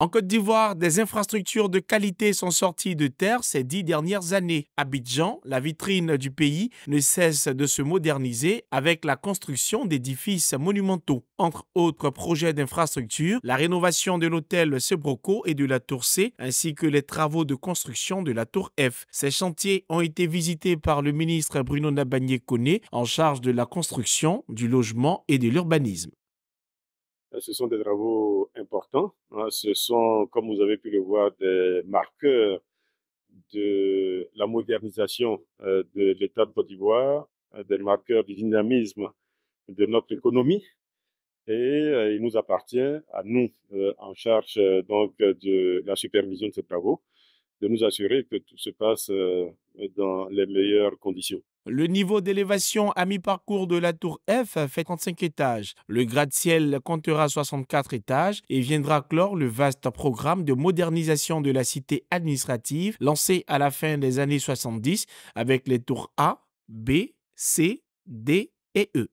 En Côte d'Ivoire, des infrastructures de qualité sont sorties de terre ces dix dernières années. Abidjan, la vitrine du pays, ne cesse de se moderniser avec la construction d'édifices monumentaux. Entre autres projets d'infrastructures, la rénovation de l'hôtel Sebroco et de la tour C, ainsi que les travaux de construction de la tour F. Ces chantiers ont été visités par le ministre Bruno Nabagné-Koné en charge de la construction, du logement et de l'urbanisme. Euh, ce sont des travaux importants. Hein. Ce sont, comme vous avez pu le voir, des marqueurs de la modernisation euh, de l'État de Côte d'Ivoire, euh, des marqueurs du dynamisme de notre économie. Et il nous appartient, à nous, en charge donc de la supervision de ces travaux, de nous assurer que tout se passe dans les meilleures conditions. Le niveau d'élévation à mi-parcours de la tour F fait 35 étages. Le gratte-ciel comptera 64 étages et viendra clore le vaste programme de modernisation de la cité administrative lancé à la fin des années 70 avec les tours A, B, C, D et E.